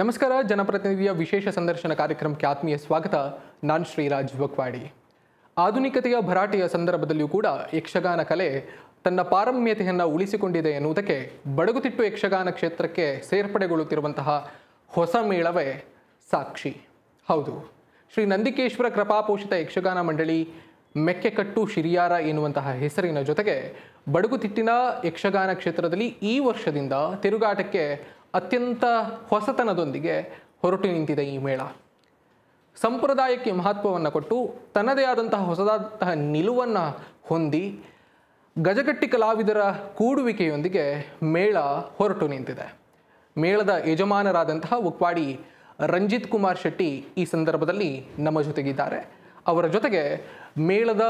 ನಮಸ್ಕಾರ, ಜನಪ್ರತಿನಿಧಿಯ ವಿಶೇಷ ಸಂದರ್ಶನ ಕಾರ್ಯಕ್ರಮಕ್ಕೆ ಆತ್ಮೀಯ ಸ್ವಾಗತ. ನಾನು ಶ್ರೀರಾಜ್ ಬಕ್ವಾಡಿ ಆಧುನಿಕತೆಯ ಭರಾಟೆಯ ಸಂದರ್ಭದಲ್ಲಿಯೂ ಕೂಡ ಯಕ್ಷಗಾನ ಕಲೆ ತನ್ನ ಪಾರಮ್ಯತೆಯನ್ನು ಉಳಿಸಿಕೊಂಡಿದೆ ಎನ್ನುವುದಕ್ಕೆ ಬಡಗುತಿಟ್ಟು ಯಕ್ಷಗಾನ ಕ್ಷೇತ್ರಕ್ಕೆ ಸೇರ್ಪಡೆಗೊಳ್ಳುತ್ತಿರುವಂತಹ ಹೊಸ ಮೇಳವೇ ಸಾಕ್ಷಿ. ಹೌದು, ಶ್ರೀ ನಂದಿಕೇಶ್ವರ ಕೃಪಾಪೋಷಿತ ಯಕ್ಷಗಾನ ಮಂಡಳಿ ಮೆಕ್ಕೆಕಟ್ಟು ಶಿರಿಯಾರ ಎನ್ನುವಂತಹ ಹೆಸರಿನ ಜೊತೆಗೆ ಬಡಗುತಿಟ್ಟಿನ ಯಕ್ಷಗಾನ ಕ್ಷೇತ್ರದಲ್ಲಿ ಈ ವರ್ಷದಿಂದ ತಿರುಗಾಟಕ್ಕೆ ಅತ್ಯಂತ ಹೊಸತನದೊಂದಿಗೆ ಹೊರಟು ನಿಂತಿದೆ ಈ ಮೇಳ. ಸಂಪ್ರದಾಯಕ್ಕೆ ಮಹತ್ವವನ್ನು ಕೊಟ್ಟು ತನ್ನದೇ ಆದಂತಹ ಹೊಸದಾದಂತಹ ನಿಲುವನ್ನು ಹೊಂದಿ ಗಜಗಟ್ಟಿ ಕಲಾವಿದರ ಕೂಡುವಿಕೆಯೊಂದಿಗೆ ಮೇಳ ಹೊರಟು ನಿಂತಿದೆ. ಮೇಳದ ಯಜಮಾನರಾದಂತಹ ಉಕ್ವಾಡಿ ರಂಜಿತ್ ಕುಮಾರ್ ಶೆಟ್ಟಿ ಈ ಸಂದರ್ಭದಲ್ಲಿ ನಮ್ಮ ಜೊತೆಗಿದ್ದಾರೆ. ಅವರ ಜೊತೆಗೆ ಮೇಳದ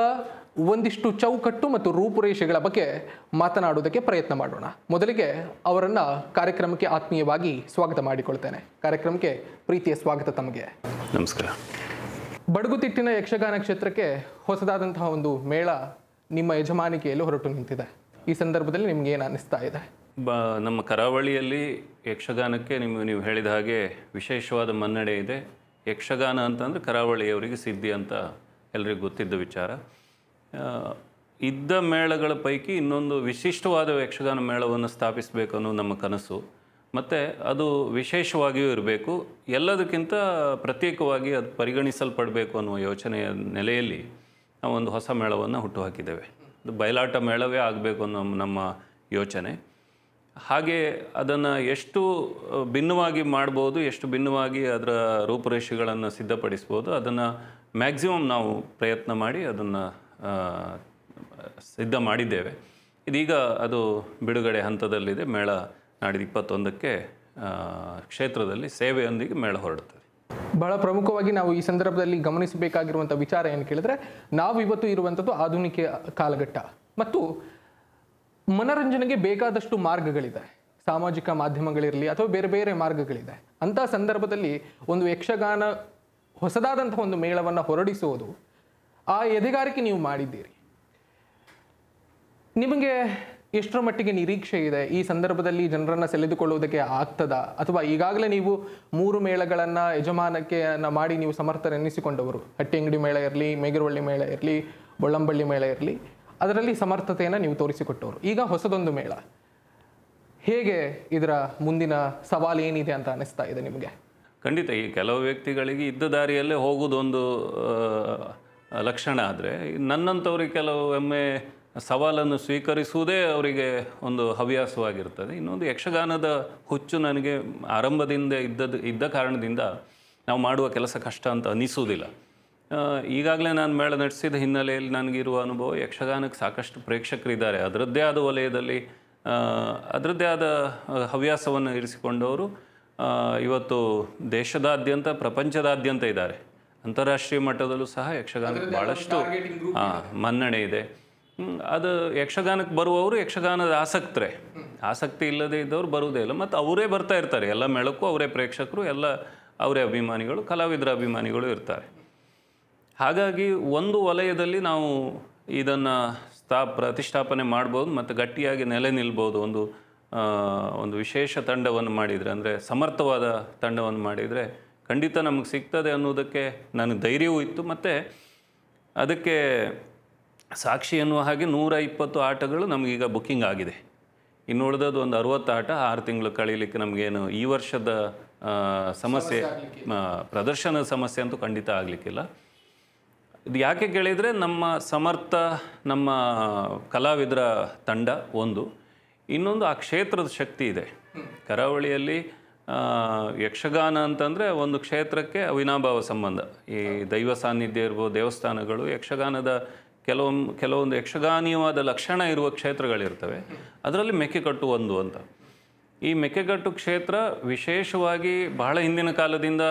ಒಂದಿಷ್ಟು ಚೌಕಟ್ಟು ಮತ್ತು ರೂಪುರೇಷೆಗಳ ಬಗ್ಗೆ ಮಾತನಾಡುವುದಕ್ಕೆ ಪ್ರಯತ್ನ ಮಾಡೋಣ. ಮೊದಲಿಗೆ ಅವರನ್ನು ಕಾರ್ಯಕ್ರಮಕ್ಕೆ ಆತ್ಮೀಯವಾಗಿ ಸ್ವಾಗತ ಮಾಡಿಕೊಳ್ತೇನೆ. ಕಾರ್ಯಕ್ರಮಕ್ಕೆ ಪ್ರೀತಿಯ ಸ್ವಾಗತ ತಮಗೆ. ನಮಸ್ಕಾರ. ಬಡಗುತಿಟ್ಟಿನ ಯಕ್ಷಗಾನ ಕ್ಷೇತ್ರಕ್ಕೆ ಹೊಸದಾದಂತಹ ಒಂದು ಮೇಳ ನಿಮ್ಮ ಯಜಮಾನಿಕೆಯಲ್ಲಿ ಹೊರಟು ನಿಂತಿದೆ. ಈ ಸಂದರ್ಭದಲ್ಲಿ ನಿಮ್ಗೆ ಏನು ಅನ್ನಿಸ್ತಾ ಇದೆ? ಬ ನಮ್ಮ ಕರಾವಳಿಯಲ್ಲಿ ಯಕ್ಷಗಾನಕ್ಕೆ ನಿಮ್ಮ ನೀವು ಹೇಳಿದ ಹಾಗೆ ವಿಶೇಷವಾದ ಮನ್ನಣೆ ಇದೆ. ಯಕ್ಷಗಾನ ಅಂತಂದರೆ ಕರಾವಳಿಯವರಿಗೆ ಸಿದ್ಧಿ ಅಂತ ಎಲ್ರಿಗೂ ಗೊತ್ತಿದ್ದ ವಿಚಾರ. ಇದ್ದ ಮೇಳಗಳ ಪೈಕಿ ಇನ್ನೊಂದು ವಿಶಿಷ್ಟವಾದ ಯಕ್ಷಗಾನ ಮೇಳವನ್ನು ಸ್ಥಾಪಿಸಬೇಕು ಅನ್ನೋ ನಮ್ಮ ಕನಸು. ಮತ್ತು ಅದು ವಿಶೇಷವಾಗಿಯೂ ಇರಬೇಕು. ಎಲ್ಲದಕ್ಕಿಂತ ಪ್ರತ್ಯೇಕವಾಗಿ ಅದು ಪರಿಗಣಿಸಲ್ಪಡಬೇಕು ಅನ್ನುವ ಯೋಚನೆಯ ನೆಲೆಯಲ್ಲಿ ನಾವು ಒಂದು ಹೊಸ ಮೇಳವನ್ನು ಹುಟ್ಟುಹಾಕಿದ್ದೇವೆ. ಅದು ಬಯಲಾಟ ಮೇಳವೇ ಆಗಬೇಕು ಅನ್ನೋ ನಮ್ಮ ಯೋಚನೆ. ಹಾಗೆ ಅದನ್ನು ಎಷ್ಟು ಭಿನ್ನವಾಗಿ ಮಾಡ್ಬೋದು, ಎಷ್ಟು ಭಿನ್ನವಾಗಿ ಅದರ ರೂಪುರೇಷೆಗಳನ್ನು ಸಿದ್ಧಪಡಿಸ್ಬೋದು, ಅದನ್ನು ಮ್ಯಾಕ್ಸಿಮಮ್ ನಾವು ಪ್ರಯತ್ನ ಮಾಡಿ ಅದನ್ನು ಸಿದ್ಧ ಮಾಡಿದ್ದೇವೆ. ಇದೀಗ ಅದು ಬಿಡುಗಡೆ ಹಂತದಲ್ಲಿದೆ. ಮೇಳ ನಾಡಿದ ಇಪ್ಪತ್ತೊಂದಕ್ಕೆ ಕ್ಷೇತ್ರದಲ್ಲಿ ಸೇವೆಯೊಂದಿಗೆ ಮೇಳ ಹೊರಡುತ್ತದೆ. ಬಹಳ ಪ್ರಮುಖವಾಗಿ ನಾವು ಈ ಸಂದರ್ಭದಲ್ಲಿ ಗಮನಿಸಬೇಕಾಗಿರುವಂಥ ವಿಚಾರ ಏನು ಕೇಳಿದ್ರೆ, ನಾವು ಇವತ್ತು ಇರುವಂಥದ್ದು ಆಧುನಿಕ ಕಾಲಘಟ್ಟ ಮತ್ತು ಮನರಂಜನೆಗೆ ಬೇಕಾದಷ್ಟು ಮಾರ್ಗಗಳಿದೆ. ಸಾಮಾಜಿಕ ಮಾಧ್ಯಮಗಳಿರಲಿ ಅಥವಾ ಬೇರೆ ಬೇರೆ ಮಾರ್ಗಗಳಿದೆ. ಅಂಥ ಸಂದರ್ಭದಲ್ಲಿ ಒಂದು ಯಕ್ಷಗಾನ ಹೊಸದಾದಂಥ ಒಂದು ಮೇಳವನ್ನು ಹೊರಡಿಸುವುದು ಆ ಎದೆಗಾರಿಕೆ ನೀವು ಮಾಡಿದ್ದೀರಿ. ನಿಮಗೆ ಎಷ್ಟರ ಮಟ್ಟಿಗೆ ನಿರೀಕ್ಷೆ ಇದೆ? ಈ ಸಂದರ್ಭದಲ್ಲಿ ಜನರನ್ನು ಸೆಳೆದುಕೊಳ್ಳುವುದಕ್ಕೆ ಆಗ್ತದಾ? ಅಥವಾ ಈಗಾಗಲೇ ನೀವು ಮೂರು ಮೇಳಗಳನ್ನು ಯಜಮಾನಕ್ಕೆ ಮಾಡಿ ನೀವು ಸಮರ್ಥರೆನ್ನಿಸಿಕೊಂಡವರು ಹಟ್ಟಿಯಂಗಡಿ ಮೇಳ ಇರಲಿ, ಮೇಗಿರುವಳ್ಳಿ ಮೇಳ ಇರಲಿ ಬೊಳ್ಳಂಬಳ್ಳಿ ಮೇಳ ಇರಲಿ, ಅದರಲ್ಲಿ ಸಮರ್ಥತೆಯನ್ನು ನೀವು ತೋರಿಸಿಕೊಟ್ಟವರು. ಈಗ ಹೊಸದೊಂದು ಮೇಳ. ಹೇಗೆ ಇದರ ಮುಂದಿನ ಸವಾಲು ಏನಿದೆ ಅಂತ ಅನಿಸ್ತಾ ಇದೆ ನಿಮಗೆ? ಖಂಡಿತ, ಈ ಕೆಲವು ವ್ಯಕ್ತಿಗಳಿಗೆ ಇದ್ದ ದಾರಿಯಲ್ಲೇ ಹೋಗುವುದೊಂದು ಲಕ್ಷಣ ಆದರೆ ನನ್ನಂಥವ್ರಿಗೆ ಕೆಲವೊಮ್ಮೆ ಸವಾಲನ್ನು ಸ್ವೀಕರಿಸುವುದೇ ಅವರಿಗೆ ಒಂದು ಹವ್ಯಾಸವಾಗಿರ್ತದೆ. ಇನ್ನೊಂದು ಯಕ್ಷಗಾನದ ಹುಚ್ಚು ನನಗೆ ಆರಂಭದಿಂದ ಇದ್ದದ್ದು, ಇದ್ದ ಕಾರಣದಿಂದ ನಾವು ಮಾಡುವ ಕೆಲಸ ಕಷ್ಟ ಅಂತ ಅನಿಸುವುದಿಲ್ಲ. ಈಗಾಗಲೇ ನಾನು ಮೇಳ ನಡೆಸಿದ ಹಿನ್ನೆಲೆಯಲ್ಲಿ ನನಗಿರುವ ಅನುಭವ ಯಕ್ಷಗಾನಕ್ಕೆ ಸಾಕಷ್ಟು ಪ್ರೇಕ್ಷಕರಿದ್ದಾರೆ. ಅದರದ್ದೇ ಆದ ವಲಯದಲ್ಲಿ ಅದರದ್ದೇ ಆದ ಹವ್ಯಾಸವನ್ನು ಇರಿಸಿಕೊಂಡವರು ಇವತ್ತು ದೇಶದಾದ್ಯಂತ, ಪ್ರಪಂಚದಾದ್ಯಂತ ಇದ್ದಾರೆ. ಅಂತಾರಾಷ್ಟ್ರೀಯ ಮಟ್ಟದಲ್ಲೂ ಸಹ ಯಕ್ಷಗಾನಕ್ಕೆ ಭಾಳಷ್ಟು ಮನ್ನಣೆ ಇದೆ. ಅದು ಯಕ್ಷಗಾನಕ್ಕೆ ಬರುವವರು ಯಕ್ಷಗಾನದ ಆಸಕ್ತರೆ. ಆಸಕ್ತಿ ಇಲ್ಲದೇ ಇದ್ದವ್ರು ಬರುವುದೇ ಇಲ್ಲ. ಮತ್ತು ಅವರೇ ಬರ್ತಾ ಇರ್ತಾರೆ. ಎಲ್ಲ ಮೇಳಕ್ಕೂ ಅವರೇ ಪ್ರೇಕ್ಷಕರು ಎಲ್ಲ ಅವರೇ ಅಭಿಮಾನಿಗಳು ಕಲಾವಿದರ ಅಭಿಮಾನಿಗಳು ಇರ್ತಾರೆ. ಹಾಗಾಗಿ ಒಂದು ವಲಯದಲ್ಲಿ ನಾವು ಇದನ್ನು ಸ್ಥಾ ಪ್ರತಿಷ್ಠಾಪನೆ ಮಾಡ್ಬೋದು ಮತ್ತು ಗಟ್ಟಿಯಾಗಿ ನೆಲೆ ನಿಲ್ಬೋದು ಒಂದು ಒಂದು ವಿಶೇಷ ತಂಡವನ್ನು ಮಾಡಿದರೆ ಅಂದರೆ ಸಮರ್ಥವಾದ ತಂಡವನ್ನು ಮಾಡಿದರೆ ಖಂಡಿತ ನಮಗೆ ಸಿಗ್ತದೆ ಅನ್ನೋದಕ್ಕೆ ನನಗೆ ಧೈರ್ಯವೂ ಇತ್ತು. ಮತ್ತು ಅದಕ್ಕೆ ಸಾಕ್ಷಿ ಎನ್ನುವ ಹಾಗೆ ನೂರ ಇಪ್ಪತ್ತು ಆಟಗಳು ನಮಗೀಗ ಬುಕ್ಕಿಂಗ್ ಆಗಿದೆ. ಇನ್ನು ಉಳಿದದ್ದು ಒಂದು ಅರುವತ್ತು ಆಟ ಆರು ತಿಂಗಳು ಕಳೀಲಿಕ್ಕೆ ನಮಗೇನು ಈ ವರ್ಷದ ಸಮಸ್ಯೆ ಪ್ರದರ್ಶನದ ಸಮಸ್ಯೆ ಅಂತೂ ಖಂಡಿತ ಆಗಲಿಕ್ಕಿಲ್ಲ. ಇದು ಯಾಕೆ ಕೇಳಿದರೆ ನಮ್ಮ ಸಮರ್ಥ ನಮ್ಮ ಕಲಾವಿದರ ತಂಡ ಒಂದು. ಇನ್ನೊಂದು ಆ ಕ್ಷೇತ್ರದ ಶಕ್ತಿ ಇದೆ. ಕರಾವಳಿಯಲ್ಲಿ ಯಕ್ಷಗಾನ ಅಂತಂದರೆ ಒಂದು ಕ್ಷೇತ್ರಕ್ಕೆ ಅವಿನಾಭಾವ ಸಂಬಂಧ. ಈ ದೈವ ಸಾನ್ನಿಧ್ಯ ಇರ್ಬೋದು, ದೇವಸ್ಥಾನಗಳು, ಯಕ್ಷಗಾನದ ಕೆಲವೊಂದು ಕೆಲವೊಂದು ಯಕ್ಷಗಾನೀಯವಾದ ಲಕ್ಷಣ ಇರುವ ಕ್ಷೇತ್ರಗಳಿರ್ತವೆ. ಅದರಲ್ಲಿ ಮೆಕ್ಕೆಕಟ್ಟು ಒಂದು ಅಂತ. ಈ ಮೆಕ್ಕೆಗಟ್ಟು ಕ್ಷೇತ್ರ ವಿಶೇಷವಾಗಿ ಬಹಳ ಹಿಂದಿನ ಕಾಲದಿಂದ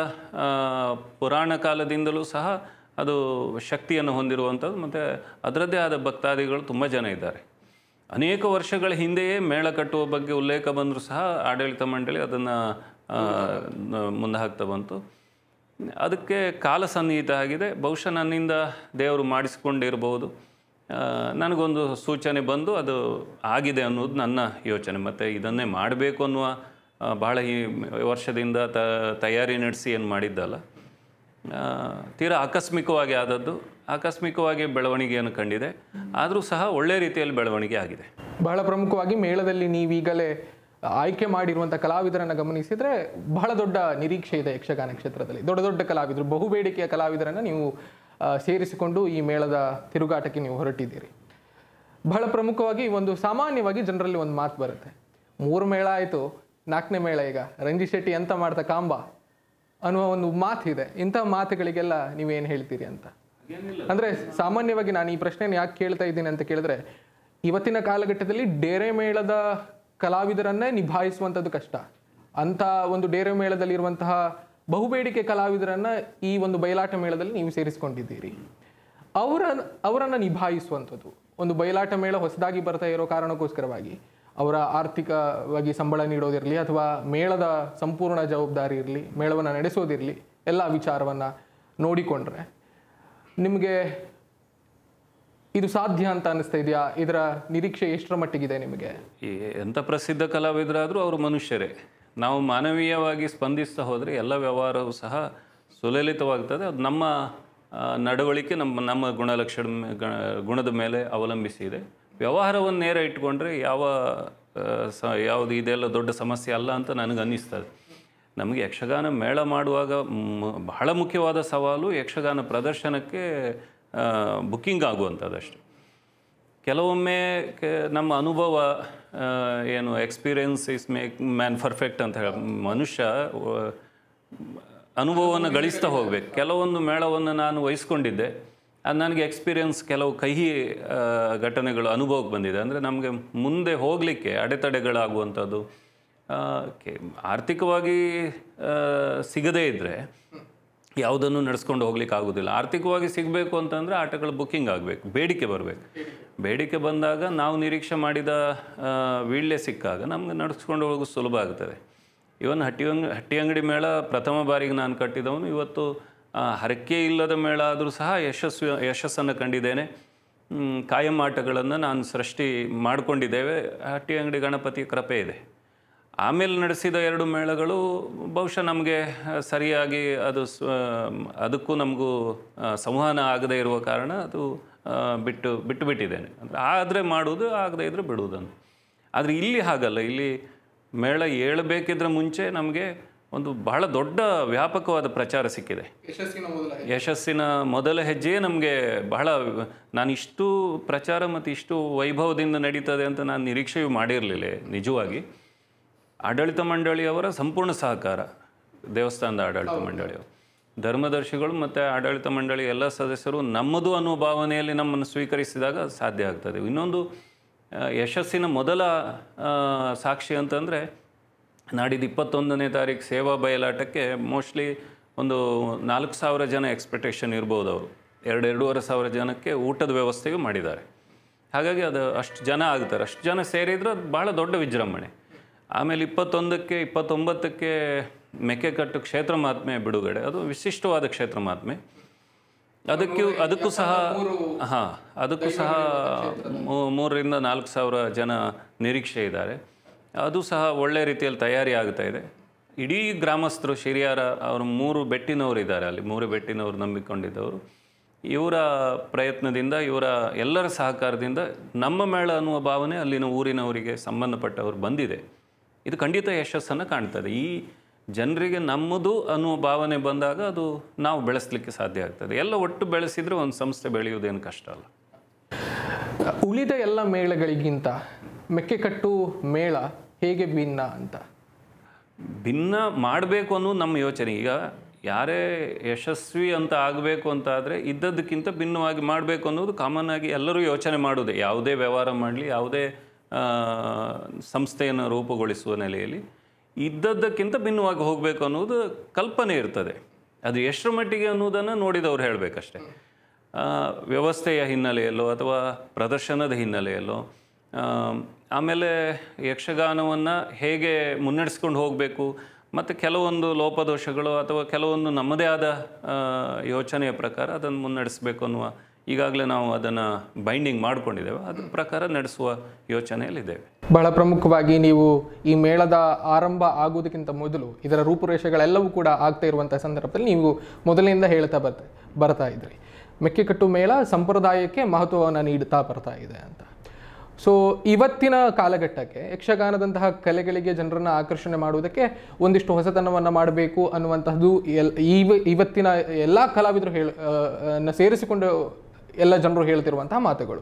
ಪುರಾಣ ಕಾಲದಿಂದಲೂ ಸಹ ಅದು ಶಕ್ತಿಯನ್ನು ಹೊಂದಿರುವಂಥದ್ದು. ಮತ್ತು ಅದರದ್ದೇ ಆದ ಭಕ್ತಾದಿಗಳು ತುಂಬ ಜನ ಇದ್ದಾರೆ. ಅನೇಕ ವರ್ಷಗಳ ಹಿಂದೆಯೇ ಮೇಳ ಕಟ್ಟುವ ಬಗ್ಗೆ ಉಲ್ಲೇಖ ಬಂದರೂ ಸಹ ಆಡಳಿತ ಮಂಡಳಿ ಅದನ್ನು ಮುಂದೆ ಹಾಕ್ತಾ ಬಂತು. ಅದಕ್ಕೆ ಕಾಲ ಸನ್ನಿಹಿತ ಆಗಿದೆ. ಬಹುಶಃ ನನ್ನಿಂದ ದೇವರು ಮಾಡಿಸಿಕೊಂಡಿರ್ಬೋದು ಆ, ನನಗೊಂದು ಸೂಚನೆ ಬಂದು ಅದು ಆಗಿದೆ ಅನ್ನೋದು ನನ್ನ ಯೋಚನೆ. ಮತ್ತು ಇದನ್ನೇ ಮಾಡಬೇಕು ಅನ್ನುವ ಬಹಳ ಈ ವರ್ಷದಿಂದ ತಯಾರಿ ನಡೆಸಿ ಏನು ಮಾಡಿದ್ದಲ್ಲ. ತೀರಾ ಆಕಸ್ಮಿಕವಾಗಿ ಆದದ್ದು. ಆಕಸ್ಮಿಕವಾಗಿ ಬೆಳವಣಿಗೆಯನ್ನು ಕಂಡಿದೆ. ಆದರೂ ಸಹ ಒಳ್ಳೆಯ ರೀತಿಯಲ್ಲಿ ಬೆಳವಣಿಗೆ ಆಗಿದೆ. ಬಹಳ ಪ್ರಮುಖವಾಗಿ ಮೇಳದಲ್ಲಿ ನೀವೀಗಲೇ ಆಯ್ಕೆ ಮಾಡಿರುವಂಥ ಕಲಾವಿದರನ್ನು ಗಮನಿಸಿದರೆ ಬಹಳ ದೊಡ್ಡ ನಿರೀಕ್ಷೆ ಇದೆ ಯಕ್ಷಗಾನ ಕ್ಷೇತ್ರದಲ್ಲಿ. ದೊಡ್ಡ ದೊಡ್ಡ ಕಲಾವಿದರು ಬಹುಬೇಡಿಕೆಯ ಕಲಾವಿದರನ್ನು ನೀವು ಸೇರಿಸಿಕೊಂಡು ಈ ಮೇಳದ ತಿರುಗಾಟಕ್ಕೆ ನೀವು ಹೊರಟಿದ್ದೀರಿ. ಬಹಳ ಪ್ರಮುಖವಾಗಿ ಒಂದು ಸಾಮಾನ್ಯವಾಗಿ ಜನರಲ್ಲಿ ಒಂದು ಮಾತು ಬರುತ್ತೆ. ಮೂರು ಮೇಳ ಆಯಿತು, ನಾಲ್ಕನೇ ಮೇಳ ಈಗ. ರಂಜಿ ಶೆಟ್ಟಿ ಎಂತ ಮಾಡ್ತಾ ಕಾಂಬ ಅನ್ನುವ ಒಂದು ಮಾತಿದೆ. ಇಂಥ ಮಾತುಗಳಿಗೆಲ್ಲ ನೀವೇನು ಹೇಳ್ತೀರಿ ಅಂತ. ಅಂದ್ರೆ ಸಾಮಾನ್ಯವಾಗಿ ನಾನು ಈ ಪ್ರಶ್ನೆಯನ್ನು ಯಾಕೆ ಕೇಳ್ತಾ ಇದ್ದೀನಿ ಅಂತ ಕೇಳಿದ್ರೆ, ಇವತ್ತಿನ ಕಾಲಘಟ್ಟದಲ್ಲಿ ಡೇರೆ ಮೇಳದ ಕಲಾವಿದರನ್ನೇ ನಿಭಾಯಿಸುವಂಥದ್ದು ಕಷ್ಟ. ಅಂತ ಒಂದು ಡೇರೆ ಮೇಳದಲ್ಲಿ ಇರುವಂತಹ ಬಹುಬೇಡಿಕೆ ಕಲಾವಿದರನ್ನ ಈ ಒಂದು ಬಯಲಾಟ ಮೇಳದಲ್ಲಿ ನೀವು ಸೇರಿಸಿಕೊಂಡಿದ್ದೀರಿ. ಅವರ, ಅವರನ್ನು ನಿಭಾಯಿಸುವಂಥದ್ದು. ಒಂದು ಬಯಲಾಟ ಮೇಳ ಹೊಸದಾಗಿ ಬರ್ತಾ ಇರೋ ಕಾರಣಕ್ಕೋಸ್ಕರವಾಗಿ. ಅವರ ಆರ್ಥಿಕವಾಗಿ ಸಂಬಳ ನೀಡೋದಿರಲಿ ಅಥವಾ ಮೇಳದ ಸಂಪೂರ್ಣ ಜವಾಬ್ದಾರಿ ಇರಲಿ, ಮೇಳವನ್ನು ನಡೆಸೋದಿರಲಿ, ಎಲ್ಲ ವಿಚಾರವನ್ನು ನೋಡಿಕೊಂಡ್ರೆ. ನಿಮಗೆ ಇದು ಸಾಧ್ಯ ಅಂತ ಅನಿಸ್ತಾ ಇದೆಯಾ? ಇದರ ನಿರೀಕ್ಷೆ ಎಷ್ಟರ ಮಟ್ಟಿಗಿದೆ ನಿಮಗೆ? ಎಂಥ ಪ್ರಸಿದ್ಧ ಕಲಾವಿದರಾದರೂ ಅವರು ಮನುಷ್ಯರೇ. ನಾವು ಮಾನವೀಯವಾಗಿ ಸ್ಪಂದಿಸ್ತಾ ಹೋದರೆ ಎಲ್ಲ ವ್ಯವಹಾರವೂ ಸಹ ಸುಲಲಿತವಾಗ್ತದೆ. ಅದು ನಮ್ಮ ನಡವಳಿಕೆ ನಮ್ಮ ನಮ್ಮ ಗುಣಲಕ್ಷಣ ಗುಣದ ಮೇಲೆ ಅವಲಂಬಿಸಿದೆ ವ್ಯವಹಾರವನ್ನು ನೇರ ಇಟ್ಕೊಂಡ್ರೆ ಯಾವ ಸ, ಯಾವುದು ಇದೆಲ್ಲ ದೊಡ್ಡ ಸಮಸ್ಯೆ ಅಲ್ಲ ಅಂತ ನನಗೆ ಅನ್ನಿಸ್ತದೆ ನಮಗೆ ಯಕ್ಷಗಾನ ಮೇಳ ಮಾಡುವಾಗ ಬಹಳ ಮುಖ್ಯವಾದ ಸವಾಲು ಯಕ್ಷಗಾನ ಪ್ರದರ್ಶನಕ್ಕೆ ಬುಕ್ಕಿಂಗ್ ಆಗುವಂಥದ್ದಷ್ಟೆ. ಕೆಲವೊಮ್ಮೆ ನಮ್ಮ ಅನುಭವ ಏನು experience is make, man perfect ಅಂತ ಹೇಳಿ, ಮನುಷ್ಯ ಅನುಭವವನ್ನು ಗಳಿಸ್ತಾ ಹೋಗ್ಬೇಕು. ಕೆಲವೊಂದು ಮೇಳವನ್ನು ನಾನು ವಹಿಸ್ಕೊಂಡಿದ್ದೆ. ಅದು ನನಗೆ ಎಕ್ಸ್ಪೀರಿಯನ್ಸ್ ಕೆಲವು ಕಹಿ ಘಟನೆಗಳು, ಅನುಭವಕ್ಕೆ ಬಂದಿದೆ. ಅಂದರೆ ನಮಗೆ ಮುಂದೆ ಹೋಗಲಿಕ್ಕೆ, ಅಡೆತಡೆಗಳಾಗುವಂಥದ್ದು ಆರ್ಥಿಕವಾಗಿ ಸಿಗದೇ ಇದ್ದರೆ ಯಾವುದನ್ನು ನಡೆಸ್ಕೊಂಡು ಹೋಗ್ಲಿಕ್ಕೆ ಆಗೋದಿಲ್ಲ. ಆರ್ಥಿಕವಾಗಿ ಸಿಗಬೇಕು ಅಂತಂದರೆ ಆಟಗಳು ಬುಕ್ಕಿಂಗ್ ಆಗಬೇಕು, ಬೇಡಿಕೆ ಬರಬೇಕು. ಬೇಡಿಕೆ ಬಂದಾಗ ನಾವು ನಿರೀಕ್ಷೆ ಮಾಡಿದ ವೀಳ್ಯ ಸಿಕ್ಕಾಗ ನಮಗೆ ನಡೆಸ್ಕೊಂಡು ಹೋಗೋದು ಸುಲಭ ಆಗ್ತದೆ. ಇವನ್ ಹಟ್ಟಿ ಹಟ್ಟಿ ಅಂಗಡಿ ಮೇಳ ಪ್ರಥಮ ಬಾರಿಗೆ ನಾನು ಕಟ್ಟಿದವನು, ಇವತ್ತು ಹರಕೆ ಇಲ್ಲದ ಮೇಳ ಆದರೂ ಸಹ ಯಶಸ್ವಿ, ಯಶಸ್ಸನ್ನು ಕಂಡಿದ್ದೇನೆ. ಕಾಯಂ ಆಟಗಳನ್ನು ನಾನು ಸೃಷ್ಟಿ ಮಾಡಿಕೊಂಡಿದ್ದೇವೆ. ಹಟ್ಟಿ ಅಂಗಡಿ ಗಣಪತಿ ಕೃಪೆ ಇದೆ. ಆಮೇಲೆ ನಡೆಸಿದ ಎರಡು ಮೇಳಗಳು ಬಹುಶಃ ನಮಗೆ ಸರಿಯಾಗಿ ಅದು ಸ್ವ ಅದಕ್ಕೂ ನಮಗೂ ಸಂವಹನ ಆಗದೇ ಇರುವ ಕಾರಣ ಅದು ಬಿಟ್ಟು ಬಿಟ್ಟು ಬಿಟ್ಟಿದ್ದೇನೆ. ಅಂದರೆ ಆದರೆ ಮಾಡುವುದು ಆಗದೇ ಇದ್ದರೆ ಬಿಡುವುದನ್ನು. ಆದರೆ ಇಲ್ಲಿ ಹಾಗಲ್ಲ. ಇಲ್ಲಿ ಮೇಳ ಏಳಬೇಕಿದ್ರೆ ಮುಂಚೆ ನಮಗೆ ಒಂದು ಬಹಳ ದೊಡ್ಡ ವ್ಯಾಪಕವಾದ ಪ್ರಚಾರ ಸಿಕ್ಕಿದೆ. ಯಶಸ್ಸಿನ ಮೊದಲ ಹೆಜ್ಜೆ. ಮೊದಲ ಹೆಜ್ಜೆಯೇ ನಮಗೆ ಬಹಳ ನಾನು ಇಷ್ಟು ಪ್ರಚಾರ ಮತ್ತು ಇಷ್ಟು ವೈಭವದಿಂದ ನಡೀತದೆ ಅಂತ ನಾನು ನಿರೀಕ್ಷೆಯೂ ಮಾಡಿರಲಿಲ್ಲ ನಿಜವಾಗಿ. ಆಡಳಿತ ಮಂಡಳಿಯವರ ಸಂಪೂರ್ಣ ಸಹಕಾರ ದೇವಸ್ಥಾನದ ಆಡಳಿತ ಮಂಡಳಿಯವರು. ಧರ್ಮದರ್ಶಿಗಳು ಮತ್ತು ಆಡಳಿತ ಮಂಡಳಿ ಎಲ್ಲ ಸದಸ್ಯರು ನಮ್ಮದು ಅನ್ನೋ ಭಾವನೆಯಲ್ಲಿ ನಮ್ಮನ್ನು ಸ್ವೀಕರಿಸಿದಾಗ ಸಾಧ್ಯ ಆಗ್ತದೆ. ಇನ್ನೊಂದು ಯಶಸ್ಸಿನ ಮೊದಲ ಸಾಕ್ಷಿ ಅಂತಂದರೆ ನಾಡಿದ್ದು ಇಪ್ಪತ್ತೊಂದನೇ ತಾರೀಕು ಸೇವಾ ಬಯಲಾಟಕ್ಕೆ ಮೋಸ್ಟ್ಲಿ ಒಂದು ನಾಲ್ಕು ಸಾವಿರ ಜನ ಎಕ್ಸ್ಪೆಕ್ಟೇಷನ್ ಇರ್ಬೋದು ಅವರು. ಎರಡು ಎರಡೂವರೆ ಸಾವಿರ ಜನಕ್ಕೆ ಊಟದ ವ್ಯವಸ್ಥೆಯೂ ಮಾಡಿದ್ದಾರೆ. ಹಾಗಾಗಿ ಅದು ಅಷ್ಟು ಜನ ಆಗ್ತಾರೆ. ಅಷ್ಟು ಜನ ಸೇರಿದ್ರೆ ಅದು ಭಾಳ ದೊಡ್ಡ ವಿಜೃಂಭಣೆ. ಆಮೇಲೆ ಇಪ್ಪತ್ತೊಂದಕ್ಕೆ, ಇಪ್ಪತ್ತೊಂಬತ್ತಕ್ಕೆ ಮೆಕ್ಕೆಕಟ್ಟು ಕ್ಷೇತ್ರ ಮಹಾತ್ಮೆ ಬಿಡುಗಡೆ. ಅದು ವಿಶಿಷ್ಟವಾದ ಕ್ಷೇತ್ರ ಮಹಾತ್ಮೆ ಅದಕ್ಕೂ ಅದಕ್ಕೂ ಸಹ, ಹಾಂ, ಅದಕ್ಕೂ ಸಹ ಮೂರರಿಂದ ನಾಲ್ಕು ಸಾವಿರ ಜನ ನಿರೀಕ್ಷೆ ಇದ್ದಾರೆ. ಅದು ಸಹ ಒಳ್ಳೆ ರೀತಿಯಲ್ಲಿ ತಯಾರಿ ಆಗ್ತಾ ಇದೆ. ಇಡೀ ಗ್ರಾಮಸ್ಥರು, ಶಿರಿಯಾರ ಅವರು ಮೂರು ಬೆಟ್ಟಿನವರು ಇದ್ದಾರೆ ಅಲ್ಲಿ, ಮೂರು ಬೆಟ್ಟಿನವರು ನಂಬಿಕೊಂಡಿದ್ದವರು. ಇವರ ಪ್ರಯತ್ನದಿಂದ, ಇವರ ಎಲ್ಲರ ಸಹಕಾರದಿಂದ ನಮ್ಮ ಮೇಳ ಅನ್ನುವ ಭಾವನೆ ಅಲ್ಲಿನ ಊರಿನವರಿಗೆ ಸಂಬಂಧಪಟ್ಟವರು ಬಂದಿದೆ. ಇದು ಖಂಡಿತ ಯಶಸ್ಸನ್ನು ಕಾಣ್ತದೆ. ಈ ಜನರಿಗೆ ನಮ್ಮದು ಅನ್ನುವ ಭಾವನೆ ಬಂದಾಗ ಅದು ನಾವು ಬೆಳೆಸಲಿಕ್ಕೆ ಸಾಧ್ಯ ಆಗ್ತದೆ. ಎಲ್ಲ ಒಟ್ಟು ಬೆಳೆಸಿದ್ರೆ ಒಂದು ಸಂಸ್ಥೆ ಬೆಳೆಯುವುದೇನು ಕಷ್ಟ ಅಲ್ಲ. ಉಳಿದ ಎಲ್ಲ ಮೇಳಗಳಿಗಿಂತ ಮೆಕ್ಕೆಕಟ್ಟು ಮೇಳ ಹೇಗೆ ಭಿನ್ನ ಅಂತ? ಭಿನ್ನ ಮಾಡಬೇಕು ಅನ್ನೋದು ನಮ್ಮ ಯೋಚನೆ. ಈಗ ಯಾರೇ ಯಶಸ್ವಿ ಅಂತ ಆಗಬೇಕು ಅಂತ ಆದರೆ ಇದ್ದದ್ದಕ್ಕಿಂತ ಭಿನ್ನವಾಗಿ ಮಾಡಬೇಕು ಅನ್ನೋದು ಕಾಮನ್ ಆಗಿ ಎಲ್ಲರೂ ಯೋಚನೆ ಮಾಡೋದೇ. ಯಾವುದೇ ವ್ಯವಹಾರ ಮಾಡಲಿ ಯಾವುದೇ ಸಂಸ್ಥೆಯನ್ನು ರೂಪುಗೊಳಿಸುವ ನೆಲೆಯಲ್ಲಿ ಇದ್ದದ್ದಕ್ಕಿಂತ ಭಿನ್ನವಾಗಿ ಹೋಗಬೇಕು ಅನ್ನೋದು ಕಲ್ಪನೆ ಇರ್ತದೆ. ಅದು ಎಷ್ಟರ ಮಟ್ಟಿಗೆ ಅನ್ನೋದನ್ನು ನೋಡಿದವ್ರು ಹೇಳಬೇಕಷ್ಟೆ. ವ್ಯವಸ್ಥೆಯ ಹಿನ್ನೆಲೆಯಲ್ಲೋ ಅಥವಾ ಪ್ರದರ್ಶನದ ಹಿನ್ನೆಲೆಯಲ್ಲೋ ಆಮೇಲೆ ಯಕ್ಷಗಾನವನ್ನು ಹೇಗೆ ಮುನ್ನಡೆಸ್ಕೊಂಡು ಹೋಗಬೇಕು, ಮತ್ತು ಕೆಲವೊಂದು ಲೋಪದೋಷಗಳು ಅಥವಾ ಕೆಲವೊಂದು ನಮ್ಮದೇ ಆದ ಯೋಚನೆಯ ಪ್ರಕಾರ ಅದನ್ನು ಮುನ್ನಡೆಸಬೇಕು ಅನ್ನುವ ಈಗಾಗಲೇ ನಾವು ಅದನ್ನು ಬೈಂಡಿಂಗ್ ಮಾಡಿಕೊಂಡಿದ್ದೇವೆ. ಅದ್ರ ಪ್ರಕಾರ ನಡೆಸುವ ಯೋಚನೆಯಲ್ಲಿದ್ದೇವೆ. ಬಹಳ ಪ್ರಮುಖವಾಗಿ ನೀವು ಈ ಮೇಳದ ಆರಂಭ ಆಗುವುದಕ್ಕಿಂತ ಮೊದಲು ಇದರ ರೂಪುರೇಷೆಗಳೆಲ್ಲವೂ ಕೂಡ ಆಗ್ತಾ ಇರುವಂಥ ಸಂದರ್ಭದಲ್ಲಿ ನೀವು ಮೊದಲಿನಿಂದ ಹೇಳ್ತಾ ಬರ್ತಾ ಬರ್ತಾ ಇದ್ರಿ. ಮೆಕ್ಕೆಕಟ್ಟು ಮೇಳ ಸಂಪ್ರದಾಯಕ್ಕೆ ಮಹತ್ವವನ್ನು ನೀಡುತ್ತಾ ಬರ್ತಾ ಇದೆ ಅಂತ. ಸೊ ಇವತ್ತಿನ ಕಾಲಘಟ್ಟಕ್ಕೆ ಯಕ್ಷಗಾನದಂತಹ ಕಲೆಗಳಿಗೆ ಜನರನ್ನು ಆಕರ್ಷಣೆ ಮಾಡುವುದಕ್ಕೆ ಒಂದಿಷ್ಟು ಹೊಸತನವನ್ನು ಮಾಡಬೇಕು ಅನ್ನುವಂತಹದ್ದು ಎಲ್ ಇವ ಇವತ್ತಿನ ಎಲ್ಲ ಕಲಾವಿದರು ಹೇಳ ಸೇರಿಸಿಕೊಂಡು ಎಲ್ಲ ಜನರು ಹೇಳ್ತಿರುವಂತಹ ಮಾತುಗಳು.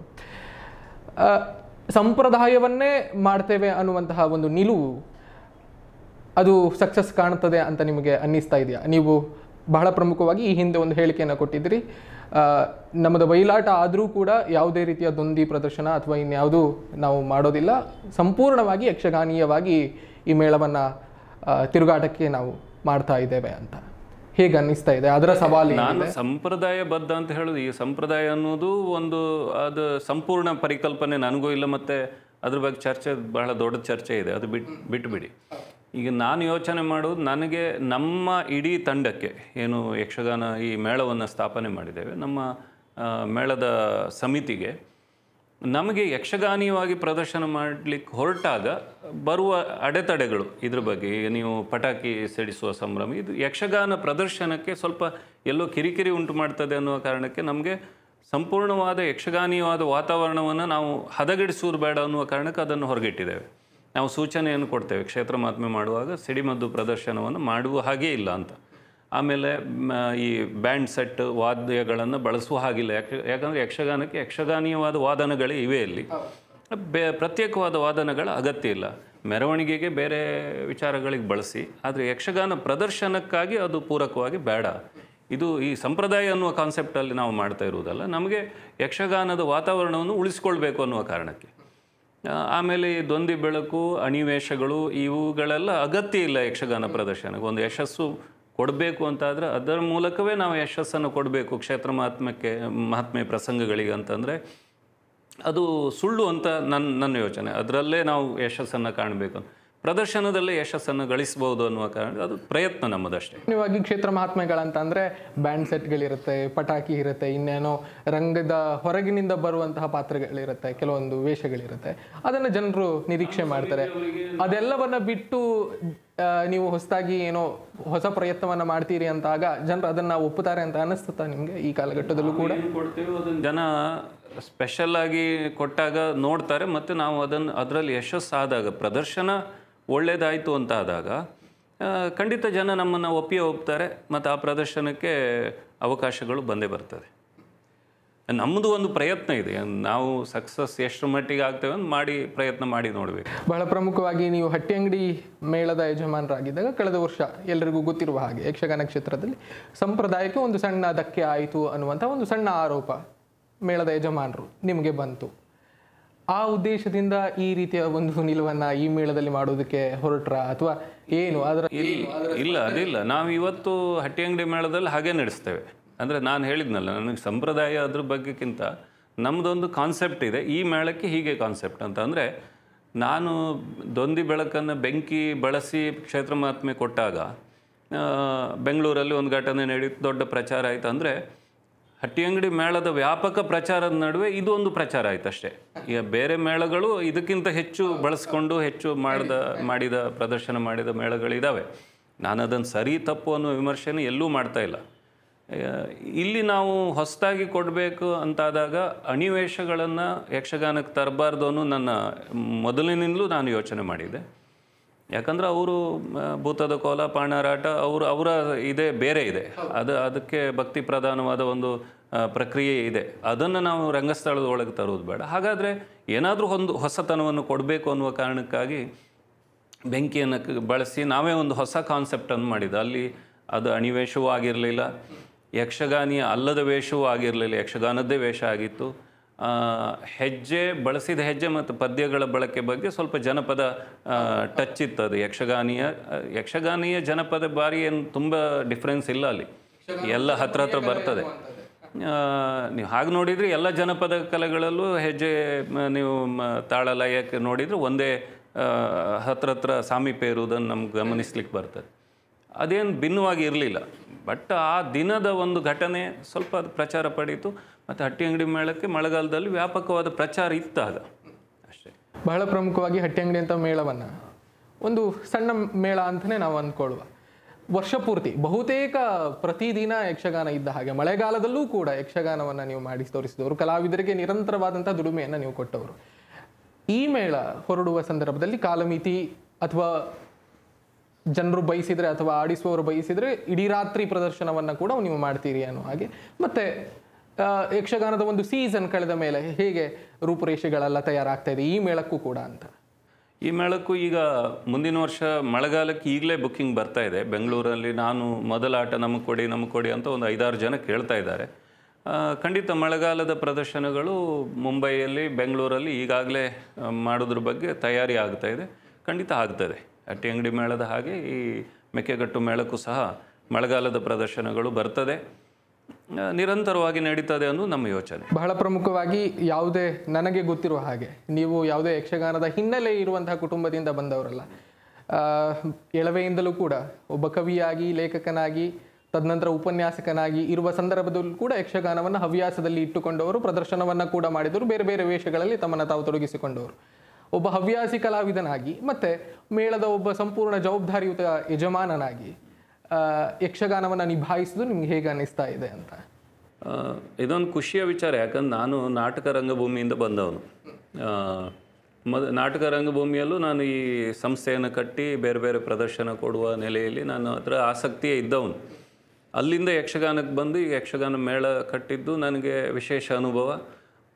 ಸಂಪ್ರದಾಯವನ್ನೇ ಮಾಡ್ತೇವೆ ಅನ್ನುವಂತಹ ಒಂದು ನಿಲುವು ಅದು ಸಕ್ಸಸ್ ಕಾಣುತ್ತದೆ ಅಂತ ನಿಮಗೆ ಅನ್ನಿಸ್ತಾ ಇದೆಯಾ? ನೀವು ಬಹಳ ಪ್ರಮುಖವಾಗಿ ಈ ಹಿಂದೆ ಒಂದು ಹೇಳಿಕೆಯನ್ನು ಕೊಟ್ಟಿದ್ದೀರಿ. ನಮ್ಮದು ಬಯಲಾಟ ಆದರೂ ಕೂಡ ಯಾವುದೇ ರೀತಿಯ ದೊಂದಿ ಪ್ರದರ್ಶನ ಅಥವಾ ಇನ್ಯಾವುದೂ ನಾವು ಮಾಡೋದಿಲ್ಲ. ಸಂಪೂರ್ಣವಾಗಿ ಯಕ್ಷಗಾನೀಯವಾಗಿ ಈ ಮೇಳವನ್ನು ತಿರುಗಾಟಕ್ಕೆ ನಾವು ಮಾಡ್ತಾ ಇದ್ದೇವೆ ಅಂತ. ಹೇಗೆ ಅನ್ನಿಸ್ತಾ ಇದೆ? ಅದರ ಸವಾಲು ನಾನು ಸಂಪ್ರದಾಯ ಬದ್ಧ ಅಂತ ಹೇಳೋದು, ಈ ಸಂಪ್ರದಾಯ ಅನ್ನೋದು ಒಂದು, ಅದು ಸಂಪೂರ್ಣ ಪರಿಕಲ್ಪನೆ ನನಗೂ ಇಲ್ಲ, ಮತ್ತೆ ಅದ್ರ ಬಗ್ಗೆ ಚರ್ಚೆ, ಬಹಳ ದೊಡ್ಡ ಚರ್ಚೆ ಇದೆ. ಅದು ಬಿಟ್ಟು ಬಿಟ್ಬಿಡಿ. ಈಗ ನಾನು ಯೋಚನೆ ಮಾಡೋದು, ನನಗೆ ನಮ್ಮ ಇಡೀ ತಂಡಕ್ಕೆ, ಏನು ಯಕ್ಷಗಾನ ಈ ಮೇಳವನ್ನು ಸ್ಥಾಪನೆ ಮಾಡಿದ್ದೇವೆ, ನಮ್ಮ ಮೇಳದ ಸಮಿತಿಗೆ ನಮಗೆ ಯಕ್ಷಗಾನೀಯವಾಗಿ ಪ್ರದರ್ಶನ ಮಾಡಲಿಕ್ಕೆ ಹೊರಟಾಗ ಬರುವ ಅಡೆತಡೆಗಳು ಇದ್ರ ಬಗ್ಗೆ ನೀವು ಪಟಾಕಿ ಸಿಡಿಸುವ ಸಂಭ್ರಮ, ಇದು ಯಕ್ಷಗಾನ ಪ್ರದರ್ಶನಕ್ಕೆ ಸ್ವಲ್ಪ ಎಲ್ಲೋ ಕಿರಿಕಿರಿ ಉಂಟು ಮಾಡ್ತದೆ ಅನ್ನುವ ಕಾರಣಕ್ಕೆ ನಮಗೆ ಸಂಪೂರ್ಣವಾದ ಯಕ್ಷಗಾನೀಯವಾದ ವಾತಾವರಣವನ್ನು ನಾವು ಹದಗೆಡಿಸುವುದು ಬೇಡ ಅನ್ನುವ ಕಾರಣಕ್ಕೆ ಅದನ್ನು ಹೊರಗಿಟ್ಟಿದ್ದೇವೆ. ನಾವು ಸೂಚನೆಯನ್ನು ಕೊಡ್ತೇವೆ, ಕ್ಷೇತ್ರ ಮಾತ್ಮೆ ಮಾಡುವಾಗ ಸಿಡಿಮದ್ದು ಪ್ರದರ್ಶನವನ್ನು ಮಾಡುವ ಹಾಗೇ ಇಲ್ಲ ಅಂತ. ಆಮೇಲೆ ಈ ಬ್ಯಾಂಡ್ ಸೆಟ್ ವಾದ್ಯಗಳನ್ನು ಬಳಸುವ ಹಾಗಿಲ್ಲ. ಯಾಕೆ, ಯಾಕಂದರೆ ಯಕ್ಷಗಾನಕ್ಕೆ ಯಕ್ಷಗಾನೀಯವಾದ ವಾದನಗಳೇ ಇವೆ ಇಲ್ಲಿ. ಬೇ, ಪ್ರತ್ಯೇಕವಾದ ವಾದನಗಳ ಅಗತ್ಯ ಇಲ್ಲ. ಮೆರವಣಿಗೆಗೆ ಬೇರೆ ವಿಚಾರಗಳಿಗೆ ಬಳಸಿ, ಆದರೆ ಯಕ್ಷಗಾನ ಪ್ರದರ್ಶನಕ್ಕಾಗಿ ಅದು ಪೂರಕವಾಗಿ ಬೇಡ. ಇದು ಈ ಸಂಪ್ರದಾಯ ಅನ್ನುವ ಕಾನ್ಸೆಪ್ಟಲ್ಲಿ ನಾವು ಮಾಡ್ತಾ ಇರುವುದಲ್ಲ. ನಮಗೆ ಯಕ್ಷಗಾನದ ವಾತಾವರಣವನ್ನು ಉಳಿಸ್ಕೊಳ್ಬೇಕು ಅನ್ನುವ ಕಾರಣಕ್ಕೆ. ಆಮೇಲೆ ಈ ದೊಂದಿ ಬೆಳಕು ಅಣಿವೇಶಗಳು ಇವುಗಳೆಲ್ಲ ಅಗತ್ಯ ಇಲ್ಲ ಯಕ್ಷಗಾನ ಪ್ರದರ್ಶನಕ್ಕೆ. ಒಂದು ಯಶಸ್ಸು ಕೊಡಬೇಕು ಅಂತಾದರೆ ಅದರ ಮೂಲಕವೇ ನಾವು ಯಶಸ್ಸನ್ನು ಕೊಡಬೇಕು ಕ್ಷೇತ್ರ ಮಹಾತ್ಮಕ್ಕೆ, ಮಹಾತ್ಮೆ ಪ್ರಸಂಗಗಳಿಗೆ ಅಂತಂದರೆ ಅದು ಸುಳ್ಳು ಅಂತ ನನ್ನ ನನ್ನ ಯೋಚನೆ. ಅದರಲ್ಲೇ ನಾವು ಯಶಸ್ಸನ್ನು ಕಾಣಬೇಕು. ಪ್ರದರ್ಶನದಲ್ಲೇ ಯಶಸ್ಸನ್ನು ಗಳಿಸಬಹುದು ಅನ್ನುವ ಕಾರಣ ಅದು ಪ್ರಯತ್ನ ನಮ್ಮದಷ್ಟೇ. ಸಾಮಾನ್ಯವಾಗಿ ಕ್ಷೇತ್ರ ಮಹಾತ್ಮೆಗಳಂತಂದರೆ ಬ್ಯಾಂಡ್ ಸೆಟ್ಗಳಿರುತ್ತೆ, ಪಟಾಕಿ ಇರುತ್ತೆ, ಇನ್ನೇನೋ ರಂಗದ ಹೊರಗಿನಿಂದ ಬರುವಂತಹ ಪಾತ್ರಗಳಿರುತ್ತೆ, ಕೆಲವೊಂದು ವೇಷಗಳಿರುತ್ತೆ. ಅದನ್ನು ಜನರು ನಿರೀಕ್ಷೆ ಮಾಡ್ತಾರೆ. ಅದೆಲ್ಲವನ್ನು ಬಿಟ್ಟು ನೀವು ಹೊಸದಾಗಿ ಏನೋ ಹೊಸ ಪ್ರಯತ್ನವನ್ನ ಮಾಡ್ತೀರಿ ಅಂತಾಗ ಜನರು ಅದನ್ನ ಒಪ್ಪುತ್ತಾರೆ ಅಂತ ಅನಿಸ್ತದ ನಿಮ್ಗೆ ಈ ಕಾಲಘಟ್ಟದಲ್ಲೂ ಕೂಡ? ಜನ ಸ್ಪೆಷಲ್ ಆಗಿ ಕೊಟ್ಟಾಗ ನೋಡ್ತಾರೆ ಮತ್ತು ನಾವು ಅದನ್ನು ಅದರಲ್ಲಿ ಯಶಸ್ಸಾದಾಗ ಪ್ರದರ್ಶನ ಒಳ್ಳೇದಾಯಿತು ಅಂತ ಆದಾಗ ಖಂಡಿತ ಜನ ನಮ್ಮನ್ನು ಒಪ್ಪಿಯೇ ಹೋಗ್ತಾರೆ ಮತ್ತು ಆ ಪ್ರದರ್ಶನಕ್ಕೆ ಅವಕಾಶಗಳು ಬಂದೇ ಬರ್ತದೆ. ನಮ್ಮದು ಒಂದು ಪ್ರಯತ್ನ ಇದೆ. ನಾವು ಸಕ್ಸಸ್ ಎಷ್ಟು ಮಟ್ಟಿಗೆ ಆಗ್ತೇವೆ ಅಂತ ಮಾಡಿ ಪ್ರಯತ್ನ ಮಾಡಿ ನೋಡಬೇಕು. ಬಹಳ ಪ್ರಮುಖವಾಗಿ ನೀವು ಹಟ್ಟಿ ಅಂಗಡಿ ಮೇಳದ ಯಜಮಾನರಾಗಿದ್ದಾಗ ಕಳೆದ ವರ್ಷ ಎಲ್ಲರಿಗೂ ಗೊತ್ತಿರುವ ಹಾಗೆ ಯಕ್ಷಗಾನ ಕ್ಷೇತ್ರದಲ್ಲಿ ಸಂಪ್ರದಾಯಕ್ಕೆ ಒಂದು ಸಣ್ಣ ಧಕ್ಕೆ ಆಯಿತು ಅನ್ನುವಂಥ ಒಂದು ಸಣ್ಣ ಆರೋಪ ಮೇಳದ ಯಜಮಾನರು ನಿಮಗೆ ಬಂತು. ಆ ಉದ್ದೇಶದಿಂದ ಈ ರೀತಿಯ ಒಂದು ನಿಲುವನ್ನ ಈ ಮೇಳದಲ್ಲಿ ಮಾಡೋದಕ್ಕೆ ಹೊರಟ್ರ ಅಥವಾ ಏನು? ಅದರ ಇಲ್ಲ ಇಲ್ಲ ಅದಿಲ್ಲ ನಾವು ಇವತ್ತು ಹಟ್ಟಿ ಅಂಗಡಿ ಮೇಳದಲ್ಲಿ ಹಾಗೆ ನಡೆಸ್ತೇವೆ. ಅಂದರೆ ನಾನು ಹೇಳಿದ್ನಲ್ಲ, ನನಗೆ ಸಂಪ್ರದಾಯ ಅದ್ರ ಬಗ್ಗೆಕ್ಕಿಂತ ನಮ್ಮದೊಂದು ಕಾನ್ಸೆಪ್ಟ್ ಇದೆ, ಈ ಮೇಳಕ್ಕೆ ಹೀಗೆ ಕಾನ್ಸೆಪ್ಟ್ ಅಂತ ಅಂದರೆ ನಾನು ದೊಂದಿ ಬೆಳಕನ್ನು ಬೆಂಕಿ ಬಳಸಿ ಕ್ಷೇತ್ರ ಮಹಾತ್ಮೆ ಕೊಟ್ಟಾಗ ಬೆಂಗಳೂರಲ್ಲಿ ಒಂದು ಘಟನೆ ನಡೀತು ದೊಡ್ಡ ಪ್ರಚಾರ ಆಯಿತು ಅಂದರೆ ಹಟ್ಟಿಯಂಗಡಿ ಮೇಳದ ವ್ಯಾಪಕ ಪ್ರಚಾರದ ನಡುವೆ ಇದು ಒಂದು ಪ್ರಚಾರ ಆಯ್ತು ಅಷ್ಟೇ. ಈಗ ಬೇರೆ ಮೇಳಗಳು ಇದಕ್ಕಿಂತ ಹೆಚ್ಚು ಬಳಸ್ಕೊಂಡು, ಹೆಚ್ಚು ಮಾಡಿದ ಮಾಡಿದ, ಪ್ರದರ್ಶನ ಮಾಡಿದ ಮೇಳಗಳಿದ್ದಾವೆ ನಾನು ಅದನ್ನು ಸರಿ ತಪ್ಪು ಅನ್ನೋ ವಿಮರ್ಶೆನ ಎಲ್ಲೂ ಮಾಡ್ತಾ ಇಲ್ಲ. ಇಲ್ಲಿ ನಾವು ಹೊಸದಾಗಿ ಕೊಡಬೇಕು ಅಂತಾದಾಗ ಅಣಿವೇಶಗಳನ್ನು ಯಕ್ಷಗಾನಕ್ಕೆ ತರಬಾರ್ದು ಅನ್ನೋ ನನ್ನ ಮೊದಲಿನಿಂದಲೂ ನಾನು ಯೋಚನೆ ಮಾಡಿದೆ ಯಾಕಂದರೆ ಅವರು ಭೂತದ ಕೋಲ, ಪಾಣಾರಾಟ, ಅವರು, ಅವರ ಇದೇ, ಬೇರೆ ಇದೆ. ಅದು, ಅದಕ್ಕೆ ಭಕ್ತಿ ಪ್ರಧಾನವಾದ ಒಂದು ಪ್ರಕ್ರಿಯೆ ಇದೆ. ಅದನ್ನು ನಾವು ರಂಗಸ್ಥಳದ ಒಳಗೆ ತರೋದು ಬೇಡ. ಹಾಗಾದರೆ ಏನಾದರೂ ಒಂದು ಹೊಸತನವನ್ನು ಕೊಡಬೇಕು ಅನ್ನುವ ಕಾರಣಕ್ಕಾಗಿ ಬೆಂಕಿಯನ್ನು ಬಳಸಿ ನಾವೇ ಒಂದು ಹೊಸ ಕಾನ್ಸೆಪ್ಟನ್ನು ಮಾಡಿದ್ದು. ಅಲ್ಲಿ ಅದು ಅಣಿವೇಶವೂ ಆಗಿರಲಿಲ್ಲ. ಯಕ್ಷಗಾನಿಯ ಅಲ್ಲದ ವೇಷವೂ ಆಗಿರಲಿಲ್ಲ ಯಕ್ಷಗಾನದ್ದೇ ವೇಷ ಆಗಿತ್ತು. ಹೆಜ್ಜೆ ಬಳಸಿದ ಹೆಜ್ಜೆ ಮತ್ತು ಪದ್ಯಗಳ ಬಳಕೆ ಬಗ್ಗೆ ಸ್ವಲ್ಪ ಜನಪದ ಟಚ್ ಇತ್ತು ಅದು ಯಕ್ಷಗಾನಿಯ ಯಕ್ಷಗಾನಿಯ ಜನಪದ ಬಾರಿ ಏನು ತುಂಬ ಡಿಫ್ರೆನ್ಸ್ ಇಲ್ಲ ಅಲ್ಲಿ. ಎಲ್ಲ ಹತ್ರ ಹತ್ರ ಬರ್ತದೆ. ನೀವು ಹಾಗೆ ನೋಡಿದರೆ ಎಲ್ಲ ಜನಪದ ಕಲೆಗಳಲ್ಲೂ ಹೆಜ್ಜೆ ನೀವು ಮ, ತಾಳ ಲಯಕ್ಕೆ ನೋಡಿದರೆ ಒಂದೇ ಹತ್ರ ಹತ್ರ ಸಾಮೀಪ್ಯ ಇರುವುದನ್ನು ನಮ್ಗೆ ಗಮನಿಸ್ಲಿಕ್ಕೆ ಬರ್ತದೆ. ಅದೇನು ಭಿನ್ನವಾಗಿ ಇರಲಿಲ್ಲ. ಬಟ್ ಆ ದಿನದ ಒಂದು ಘಟನೆ ಸ್ವಲ್ಪ ಅದು ಪ್ರಚಾರ ಪಡೆಯಿತು. ಮತ್ತು ಹಟ್ಟಿ ಅಂಗಡಿ ಮೇಳಕ್ಕೆ ಮಳೆಗಾಲದಲ್ಲಿ ವ್ಯಾಪಕವಾದ ಪ್ರಚಾರ ಇತ್ತಾಗ. ಅಷ್ಟೇ. ಬಹಳ ಪ್ರಮುಖವಾಗಿ ಹಟ್ಟಿ ಅಂಗಡಿ ಅಂತ ಮೇಳವನ್ನು. ಒಂದು ಸಣ್ಣ ಮೇಳ ಅಂತಲೇ ನಾವು ಅಂದ್ಕೊಳ್ಳುವ. ವರ್ಷ ಪೂರ್ತಿ, ಬಹುತೇಕ ಪ್ರತಿದಿನ ಯಕ್ಷಗಾನ ಇದ್ದ ಹಾಗೆ, ಮಳೆಗಾಲದಲ್ಲೂ ಕೂಡ ಯಕ್ಷಗಾನವನ್ನು ನೀವು ಮಾಡಿ ತೋರಿಸಿದವರು, ಕಲಾವಿದರಿಗೆ ನಿರಂತರವಾದಂಥ ದುಡಿಮೆಯನ್ನು ನೀವು ಕೊಟ್ಟವರು. ಈ ಮೇಳ ಹೊರಡುವ ಸಂದರ್ಭದಲ್ಲಿ ಕಾಲಮಿತಿ ಅಥವಾ ಜನರು ಬಯಸಿದ್ರೆ ಅಥವಾ ಆಡಿಸುವವರು ಬಯಸಿದ್ರೆ ಇಡೀ ರಾತ್ರಿ ಪ್ರದರ್ಶನವನ್ನು ಕೂಡ ನೀವು ಮಾಡ್ತೀರಿ ಅನ್ನೋ ಹಾಗೆ. ಮತ್ತೆ ಯಕ್ಷಗಾನದ ಒಂದು ಸೀಸನ್ ಕಳೆದ ಮೇಲೆ ಹೇಗೆ ರೂಪುರೇಷೆಗಳೆಲ್ಲ ತಯಾರಾಗ್ತಾ ಇದೆ? ಈ ಮೇಳಕ್ಕೂ ಕೂಡ ಅಂತ. ಈ ಮೇಳಕ್ಕೂ ಈಗ ಮುಂದಿನ ವರ್ಷ ಮಳೆಗಾಲಕ್ಕೆ ಈಗಲೇ ಬುಕ್ಕಿಂಗ್ ಬರ್ತಾ ಇದೆ. ಬೆಂಗಳೂರಲ್ಲಿ ನಾನು ಮೊದಲ ಆಟ ನಮಗೆ ಕೊಡಿ ನಮಗೆ ಕೊಡಿ ಅಂತ ಒಂದು ಐದಾರು ಜನ ಕೇಳ್ತಾ ಇದ್ದಾರೆ. ಖಂಡಿತ ಮಳೆಗಾಲದ ಪ್ರದರ್ಶನಗಳು ಮುಂಬೈಯಲ್ಲಿ, ಬೆಂಗಳೂರಲ್ಲಿ ಈಗಾಗಲೇ ಮಾಡೋದ್ರ ಬಗ್ಗೆ ತಯಾರಿ ಆಗ್ತಾ ಇದೆ. ಖಂಡಿತ ಆಗ್ತದೆ. ಅಟ್ಟಿ ಅಂಗಡಿ ಮೇಳದ ಹಾಗೆ ಈ ಮೆಕ್ಕೆಗಟ್ಟು ಮೇಳಕ್ಕೂ ಸಹ ಮಳೆಗಾಲದ ಪ್ರದರ್ಶನಗಳು ಬರ್ತದೆ. ನಿರಂತರವಾಗಿ ನಡೀತದೆ ಅನ್ನೋದು ನಮ್ಮ ಯೋಚನೆ. ಬಹಳ ಪ್ರಮುಖವಾಗಿ ಯಾವುದೇ ನನಗೆ ಗೊತ್ತಿರುವ ಹಾಗೆ ನೀವು ಯಾವುದೇ ಯಕ್ಷಗಾನದ ಹಿನ್ನೆಲೆ ಇರುವಂತಹ ಕುಟುಂಬದಿಂದ ಬಂದವರಲ್ಲ. ಎಳವೆಯಿಂದಲೂ ಕೂಡ ಒಬ್ಬ ಕವಿಯಾಗಿ, ಲೇಖಕನಾಗಿ, ತದನಂತರ ಉಪನ್ಯಾಸಕನಾಗಿ ಇರುವ ಸಂದರ್ಭದಲ್ಲೂ ಕೂಡ ಯಕ್ಷಗಾನವನ್ನು ಹವ್ಯಾಸದಲ್ಲಿ ಇಟ್ಟುಕೊಂಡವರು, ಪ್ರದರ್ಶನವನ್ನು ಕೂಡ ಮಾಡಿದರು ಬೇರೆ ಬೇರೆ ವೇಷಗಳಲ್ಲಿ ತಮ್ಮನ್ನು ತಾವು ತೊಡಗಿಸಿಕೊಂಡವರು. ಒಬ್ಬ ಹವ್ಯಾಸಿ ಕಲಾವಿದನಾಗಿ, ಮತ್ತು ಮೇಳದ ಒಬ್ಬ ಸಂಪೂರ್ಣ ಜವಾಬ್ದಾರಿಯುತ ಯಜಮಾನನಾಗಿ ಯಕ್ಷಗಾನವನ್ನು ನಿಭಾಯಿಸುದು ನಿಮ್ಗೆ ಹೇಗೆ ಅನ್ನಿಸ್ತಾ ಇದೆ ಅಂತ? ಇದೊಂದು ಖುಷಿಯ ವಿಚಾರ, ಯಾಕಂದ್ರೆ ನಾನು ನಾಟಕ ರಂಗಭೂಮಿಯಿಂದ ಬಂದವನು. ಮದ, ನಾಟಕ ರಂಗಭೂಮಿಯಲ್ಲೂ ನಾನು ಈ ಸಂಸ್ಥೆಯನ್ನು ಕಟ್ಟಿ ಬೇರೆ ಬೇರೆ ಪ್ರದರ್ಶನ ಕೊಡುವ ನೆಲೆಯಲ್ಲಿ ನಾನು ಅದರ ಆಸಕ್ತಿಯೇ ಇದ್ದವನು. ಅಲ್ಲಿಂದ ಯಕ್ಷಗಾನಕ್ಕೆ ಬಂದು ಈ ಯಕ್ಷಗಾನ ಮೇಳ ಕಟ್ಟಿದ್ದು ನನಗೆ ವಿಶೇಷ ಅನುಭವ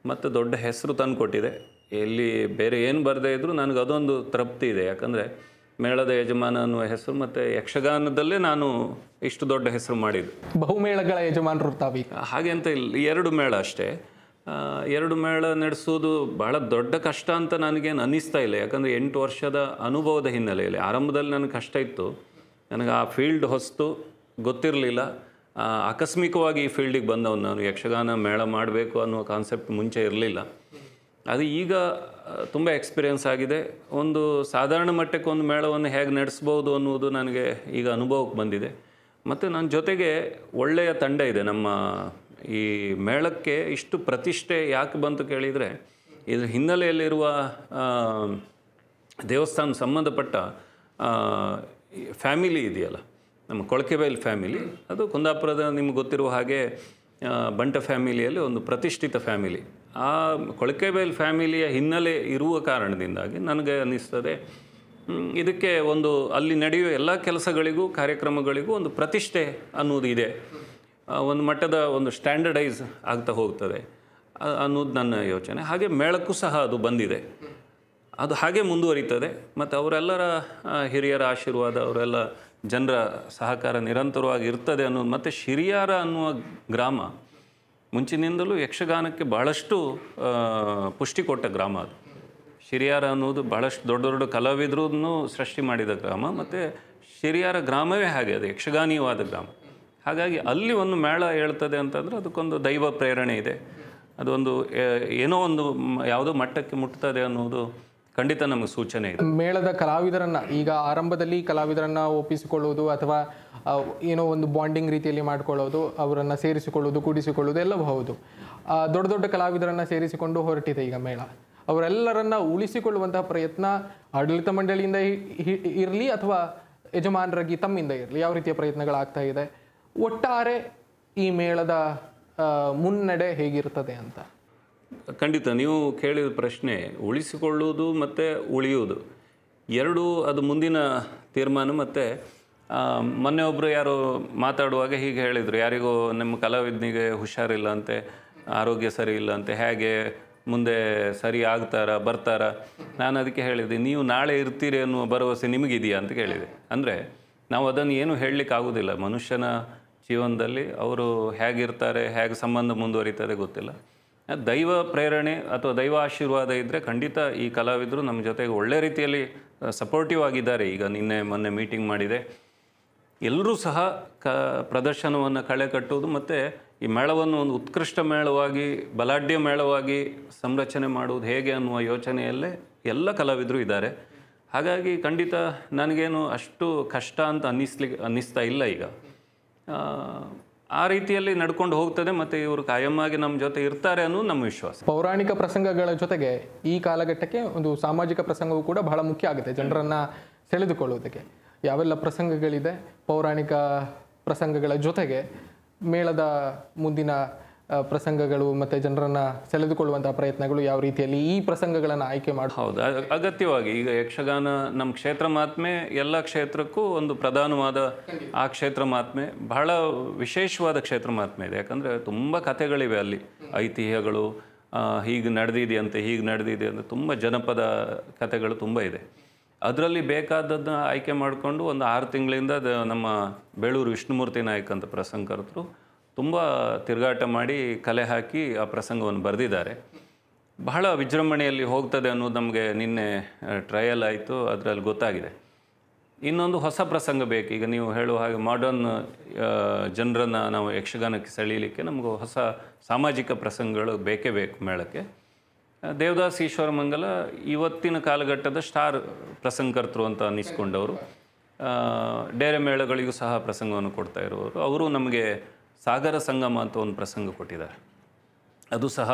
ಮತ್ತು ದೊಡ್ಡ ಹೆಸರು ತಂದುಕೊಟ್ಟಿದೆ. ಎಲ್ಲಿ ಬೇರೆ ಏನು ಬರದೇ ಇದ್ದರೂ ನನಗೆ ಅದೊಂದು ತೃಪ್ತಿ ಇದೆ. ಯಾಕಂದರೆ ಮೇಳದ ಯಜಮಾನ ಅನ್ನುವ ಹೆಸರು ಮತ್ತು ಯಕ್ಷಗಾನದಲ್ಲೇ ನಾನು ಇಷ್ಟು ದೊಡ್ಡ ಹೆಸರು ಮಾಡಿದ್ದು. ಬಹುಮೇಳಗಳ ಯಜಮಾನರು ತಾವಿ? ಹಾಗೆ ಅಂತ ಇಲ್ಲ. ಎರಡು ಮೇಳ ಅಷ್ಟೇ. ಎರಡು ಮೇಳ ನಡೆಸೋದು ಬಹಳ ದೊಡ್ಡ ಕಷ್ಟ ಅಂತ ನನಗೇನು ಅನ್ನಿಸ್ತಾ ಇಲ್ಲ. ಯಾಕಂದರೆ ಎಂಟು ವರ್ಷದ ಅನುಭವದ ಹಿನ್ನೆಲೆಯಲ್ಲಿ ಆರಂಭದಲ್ಲಿ ನನಗೆ ಕಷ್ಟ ಇತ್ತು. ನನಗೆ ಆ ಫೀಲ್ಡ್ ಹೊಸ್ತು ಗೊತ್ತಿರಲಿಲ್ಲ. ಆಕಸ್ಮಿಕವಾಗಿ ಈ ಫೀಲ್ಡಿಗೆ ಬಂದವನು ನಾನು. ಯಕ್ಷಗಾನ ಮೇಳ ಮಾಡಬೇಕು ಅನ್ನೋ ಕಾನ್ಸೆಪ್ಟ್ ಮುಂಚೆ ಇರಲಿಲ್ಲ. ಅದು ಈಗ ತುಂಬ ಎಕ್ಸ್ಪೀರಿಯನ್ಸ್ ಆಗಿದೆ. ಒಂದು ಸಾಧಾರಣ ಮಟ್ಟಕ್ಕೆ ಒಂದು ಮೇಳವನ್ನು ಹೇಗೆ ನಡೆಸ್ಬೋದು ಅನ್ನುವುದು ನನಗೆ ಈಗ ಅನುಭವಕ್ಕೆ ಬಂದಿದೆ. ಮತ್ತು ನನ್ನ ಜೊತೆಗೆ ಒಳ್ಳೆಯ ತಂಡ ಇದೆ. ನಮ್ಮ ಈ ಮೇಳಕ್ಕೆ ಇಷ್ಟು ಪ್ರತಿಷ್ಠೆ ಯಾಕೆ ಬಂತು ಕೇಳಿದರೆ, ಇದ್ರ ಹಿನ್ನೆಲೆಯಲ್ಲಿರುವ ದೇವಸ್ಥಾನ ಸಂಬಂಧಪಟ್ಟ ಫ್ಯಾಮಿಲಿ ಇದೆಯಲ್ಲ, ನಮ್ಮ ಕೊಳಕೆಬೈಲ್ ಫ್ಯಾಮಿಲಿ, ಅದು ಕುಂದಾಪುರದ ನಿಮ್ಗೆ ಗೊತ್ತಿರುವ ಹಾಗೆ ಬಂಟ ಫ್ಯಾಮಿಲಿಯಲ್ಲಿ ಒಂದು ಪ್ರತಿಷ್ಠಿತ ಫ್ಯಾಮಿಲಿ. ಆ ಕೊಳಕೆಬೈಲ್ ಫ್ಯಾಮಿಲಿಯ ಹಿನ್ನೆಲೆ ಇರುವ ಕಾರಣದಿಂದಾಗಿ ನನಗೆ ಅನ್ನಿಸ್ತದೆ. ಇದಕ್ಕೆ ಒಂದು ಅಲ್ಲಿ ನಡೆಯುವ ಎಲ್ಲ ಕೆಲಸಗಳಿಗೂ ಕಾರ್ಯಕ್ರಮಗಳಿಗೂ ಒಂದು ಪ್ರತಿಷ್ಠೆ ಅನ್ನೋದು ಇದೆ. ಒಂದು ಮಟ್ಟದ ಒಂದು ಸ್ಟ್ಯಾಂಡರ್ಡೈಸ್ ಆಗ್ತಾ ಹೋಗ್ತದೆ. ಅನ್ನೋದು ನನ್ನ ಯೋಚನೆ. ಹಾಗೆ ಮೇಳಕ್ಕೂ ಸಹ ಅದು ಬಂದಿದೆ. ಅದು ಹಾಗೆ ಮುಂದುವರಿತದೆ. ಮತ್ತು ಅವರೆಲ್ಲರ ಹಿರಿಯರ ಆಶೀರ್ವಾದ, ಅವರೆಲ್ಲ ಜನರ ಸಹಕಾರ ನಿರಂತರವಾಗಿ ಇರ್ತದೆ ಅನ್ನೋದು. ಮತ್ತು ಶಿರಿಯಾರ ಅನ್ನುವ ಗ್ರಾಮ ಮುಂಚಿನಿಂದಲೂ ಯಕ್ಷಗಾನಕ್ಕೆ ಬಹಳಷ್ಟು ಪುಷ್ಟಿ ಕೊಟ್ಟ ಗ್ರಾಮ ಅದು. ಶಿರಿಯಾರ ಅನ್ನೋದು ಬಹಳಷ್ಟು ದೊಡ್ಡ ದೊಡ್ಡ ಕಲಾವಿದರನ್ನು ಸೃಷ್ಟಿ ಮಾಡಿದ ಗ್ರಾಮ, ಮತ್ತು ಶಿರಿಯಾರ ಗ್ರಾಮವೇ ಹಾಗೆ, ಅದು ಯಕ್ಷಗಾನೀಯವಾದ ಗ್ರಾಮ. ಹಾಗಾಗಿ ಅಲ್ಲಿ ಒಂದು ಮೇಳ ಹೇಳ್ತದೆ ಅಂತಂದರೆ ಅದಕ್ಕೊಂದು ದೈವ ಪ್ರೇರಣೆ ಇದೆ. ಅದೊಂದು ಏನೋ ಒಂದು ಯಾವುದೋ ಮಟ್ಟಕ್ಕೆ ಮುಟ್ತದೆ ಅನ್ನೋದು ಖಂಡಿತ ನಮಗೆ ಸೂಚನೆ ಇದೆ. ಮೇಳದ ಕಲಾವಿದರನ್ನ, ಈಗ ಆರಂಭದಲ್ಲಿ ಕಲಾವಿದರನ್ನ ಒಪ್ಪಿಸಿಕೊಳ್ಳುವುದು ಅಥವಾ ಏನೋ ಒಂದು ಬಾಂಡಿಂಗ್ ರೀತಿಯಲ್ಲಿ ಮಾಡ್ಕೊಳ್ಳೋದು, ಅವರನ್ನ ಸೇರಿಸಿಕೊಳ್ಳುವುದು ಕೂಡಿಸಿಕೊಳ್ಳುವುದು ಎಲ್ಲವೂ ಹೌದು. ದೊಡ್ಡ ದೊಡ್ಡ ಕಲಾವಿದರನ್ನ ಸೇರಿಸಿಕೊಂಡು ಹೊರಟಿದೆ ಈಗ ಮೇಳ. ಅವರೆಲ್ಲರನ್ನ ಉಳಿಸಿಕೊಳ್ಳುವಂತಹ ಪ್ರಯತ್ನ ಆಡಳಿತ ಮಂಡಳಿಯಿಂದ ಇರಲಿ ಅಥವಾ ಯಜಮಾನರಾಗಿ ತಮ್ಮಿಂದ ಇರಲಿ, ಯಾವ ರೀತಿಯ ಪ್ರಯತ್ನಗಳಾಗ್ತಾ ಇದೆ. ಒಟ್ಟಾರೆ ಈ ಮೇಳದ ಮುನ್ನಡೆ ಹೇಗಿರ್ತದೆ ಅಂತ. ಖಂಡಿತ, ನೀವು ಕೇಳಿದ ಪ್ರಶ್ನೆ, ಉಳಿಸಿಕೊಳ್ಳುವುದು ಮತ್ತು ಉಳಿಯುವುದು. ಎರಡೂ ಅದು ಮುಂದಿನ ತೀರ್ಮಾನ ಮತ್ತು ಮೊನ್ನೆ ಒಬ್ಬರು ಯಾರು ಮಾತಾಡುವಾಗ ಹೀಗೆ ಹೇಳಿದರು, ಯಾರಿಗೋ ನಮ್ಮ ಕಲಾವಿದ್ನಿಗೆ ಹುಷಾರಿಲ್ಲ ಅಂತೆ, ಆರೋಗ್ಯ ಸರಿ ಇಲ್ಲ ಅಂತೆ, ಹೇಗೆ ಮುಂದೆ ಸರಿ ಆಗ್ತಾರ, ಬರ್ತಾರ? ನಾನು ಅದಕ್ಕೆ ಹೇಳಿದೆ, ನೀವು ನಾಳೆ ಇರ್ತೀರಿ ಅನ್ನುವ ಭರವಸೆ ನಿಮಗಿದೆಯಾ ಅಂತ ಕೇಳಿದೆ. ಅಂದರೆ, ನಾವು ಅದನ್ನು ಏನು ಹೇಳಲಿಕ್ಕೆ ಆಗೋದಿಲ್ಲ. ಮನುಷ್ಯನ ಜೀವನದಲ್ಲಿ ಅವರು ಹೇಗಿರ್ತಾರೆ, ಹೇಗೆ ಸಂಬಂಧ ಮುಂದುವರಿತದೆ ಗೊತ್ತಿಲ್ಲ. ದೈವ ಪ್ರೇರಣೆ ಅಥವಾ ದೈವ ಆಶೀರ್ವಾದ ಇದ್ದರೆ ಖಂಡಿತ ಈ ಕಲಾವಿದರು ನಮ್ಮ ಜೊತೆಗೆ ಒಳ್ಳೆ ರೀತಿಯಲ್ಲಿ ಸಪೋರ್ಟಿವ್ ಆಗಿದ್ದಾರೆ. ಈಗ ನಿನ್ನೆ ಮೊನ್ನೆ ಮೀಟಿಂಗ್ ಮಾಡಿದೆ. ಎಲ್ಲರೂ ಸಹ ಕ, ಪ್ರದರ್ಶನವನ್ನು ಕಳೆ ಕಟ್ಟುವುದು ಮತ್ತು ಈ ಮೇಳವನ್ನು ಒಂದು ಉತ್ಕೃಷ್ಟ ಮೇಳವಾಗಿ, ಬಲಾಢ್ಯ ಮೇಳವಾಗಿ ಸಂರಚನೆ ಮಾಡುವುದು ಹೇಗೆ ಅನ್ನುವ ಯೋಚನೆಯಲ್ಲೇ ಎಲ್ಲ ಕಲಾವಿದರು ಇದ್ದಾರೆ. ಹಾಗಾಗಿ ಖಂಡಿತ ನನಗೇನು ಅಷ್ಟು ಕಷ್ಟ ಅಂತ ಅನ್ನಿಸ್ಲಿ, ಅನ್ನಿಸ್ತಾ ಇಲ್ಲ ಈಗ. ಆ, ರೀತಿಯಲ್ಲಿ ನಡ್ಕೊಂಡು ಹೋಗ್ತದೆ ಮತ್ತು ಇವರು ಕಾಯಮ್ಮಾಗಿ ನಮ್ಮ ಜೊತೆ ಇರ್ತಾರೆ ಅನ್ನೋದು ನಮ್ಮ ವಿಶ್ವಾಸ. ಪೌರಾಣಿಕ ಪ್ರಸಂಗಗಳ ಜೊತೆಗೆ ಈ ಕಾಲಘಟ್ಟಕ್ಕೆ ಒಂದು ಸಾಮಾಜಿಕ ಪ್ರಸಂಗವು ಕೂಡ ಬಹಳ ಮುಖ್ಯ ಆಗುತ್ತೆ ಜನರನ್ನ ಸೆಳೆದುಕೊಳ್ಳುವುದಕ್ಕೆ. ಯಾವೆಲ್ಲ ಪ್ರಸಂಗಗಳಿದೆ ಪೌರಾಣಿಕ ಪ್ರಸಂಗಗಳ ಜೊತೆಗೆ ಮೇಳದ ಮುಂದಿನ ಪ್ರಸಂಗಗಳು ಮತ್ತೆ ಜನರನ್ನು ಸೆಳೆದುಕೊಳ್ಳುವಂಥ ಪ್ರಯತ್ನಗಳು ಯಾವ ರೀತಿಯಲ್ಲಿ ಈ ಪ್ರಸಂಗಗಳನ್ನು ಆಯ್ಕೆ ಮಾಡಿ ಹೌದು ಅಗತ್ಯವಾಗಿ. ಈಗ ಯಕ್ಷಗಾನ ನಮ್ಮ ಕ್ಷೇತ್ರ ಮಾತ್ಮೆ ಎಲ್ಲ ಕ್ಷೇತ್ರಕ್ಕೂ ಒಂದು ಪ್ರಧಾನವಾದ ಆ ಕ್ಷೇತ್ರ ಮಾತ್ಮೆ ಬಹಳ ವಿಶೇಷವಾದ ಕ್ಷೇತ್ರ ಮಾತ್ಮೆ ಇದೆ. ಯಾಕಂದರೆ ತುಂಬ ಕಥೆಗಳಿವೆ ಅಲ್ಲಿ. ಐತಿಹ್ಯಗಳು ಹೀಗೆ ನಡೆದಿದೆಯಂತೆ ಹೀಗೆ ನಡೆದಿದೆ ಅಂತ ತುಂಬ ಜನಪದ ಕಥೆಗಳು ತುಂಬ ಇದೆ. ಅದರಲ್ಲಿ ಬೇಕಾದದ್ದನ್ನ ಆಯ್ಕೆ ಮಾಡಿಕೊಂಡು ಒಂದು ಆರು ತಿಂಗಳಿಂದ ನಮ್ಮ ಬೇಳೂರು ವಿಷ್ಣುಮೂರ್ತಿ ನಾಯಕ್ ಅಂತ ಪ್ರಸಂಗಕರ್ತರು ತುಂಬ ತಿರುಗಾಟ ಮಾಡಿ ಕಲೆ ಹಾಕಿ ಆ ಪ್ರಸಂಗವನ್ನು ಬರೆದಿದ್ದಾರೆ. ಬಹಳ ವಿಜೃಂಭಣೆಯಲ್ಲಿ ಹೋಗ್ತದೆ ಅನ್ನೋದು ನಮಗೆ ನಿನ್ನೆ ಟ್ರಯಲ್ ಆಯಿತು, ಅದರಲ್ಲಿ ಗೊತ್ತಾಗಿದೆ. ಇನ್ನೊಂದು ಹೊಸ ಪ್ರಸಂಗ ಬೇಕು. ಈಗ ನೀವು ಹೇಳುವ ಹಾಗೆ ಮಾಡರ್ನ್ ಜನರನ್ನು ನಾವು ಯಕ್ಷಗಾನಕ್ಕೆ ಸೆಳೀಲಿಕ್ಕೆ ನಮಗೂ ಹೊಸ ಸಾಮಾಜಿಕ ಪ್ರಸಂಗಗಳು ಬೇಕೇ ಬೇಕು ಮೇಳಕ್ಕೆ. ದೇವದಾಸ್ ಈಶ್ವರ ಮಂಗಲ ಇವತ್ತಿನ ಕಾಲಘಟ್ಟದ ಸ್ಟಾರ್ ಪ್ರಸಂಗಕರ್ತರು ಅಂತ ಅನ್ನಿಸ್ಕೊಂಡವರು. ಡೇರೆ ಮೇಳಗಳಿಗೂ ಸಹ ಪ್ರಸಂಗವನ್ನು ಕೊಡ್ತಾ ಇರುವವರು. ಅವರು ನಮಗೆ ಸಾಗರ ಸಂಗಮ ಅಂತ ಒಂದು ಪ್ರಸಂಗ ಕೊಟ್ಟಿದ್ದಾರೆ. ಅದು ಸಹ